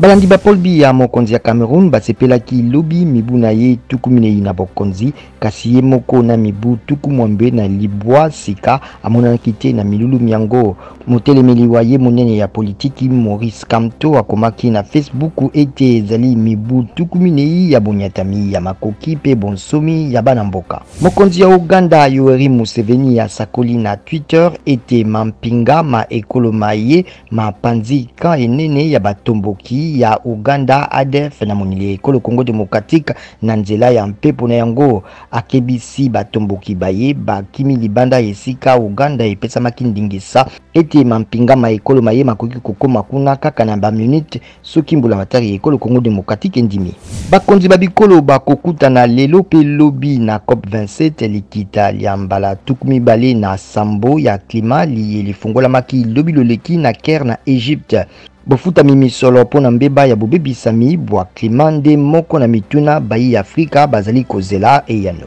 Balandi ba Paul Biya mokonzi ya Cameroun basepelaki lobi mibu na ye tuku minei na bokonzi, kasi ye moko na mibu tuku mwambe na libwa sika amonanaki te na milulu myango. Motelemeli wa ye monene ya politiki Maurice Kamto akomaki na Facebook ete ezali mibu tuku minei ya bonyatami ya makoki mpe bonsomi ya bana mboka. Mokonzi ya Ouganda Yoweri Museveni asakoli na Twitter ete mampinga ma ekolo ma ye mapanzi camp enene ya batomboki ya Ouganda ADF na monili ya ekolo Congo Democratique na nzela ya mpepo. Na yango, akebisi batomboki baye bakimi libanda esika Ouganda epesamaki ndingisa ete mampinga ma ekolo ma ye makoki kokoma kuna kaka na ba minutes soki mbulamatari ya ekolo Congo demokratiki endimi. Bakonzi ba bikolo bakokutana lelo mpe lobi na COP 27 likita lya mbala tuku mibale na sambo ya klima liye lifongolamaki lobi loleki na Caire na Egypte. Bofutami misolo mpo na mbeba ya bobebisami bwa klima nde moko na mituna bayi ya Afrika bazali kozela eyano.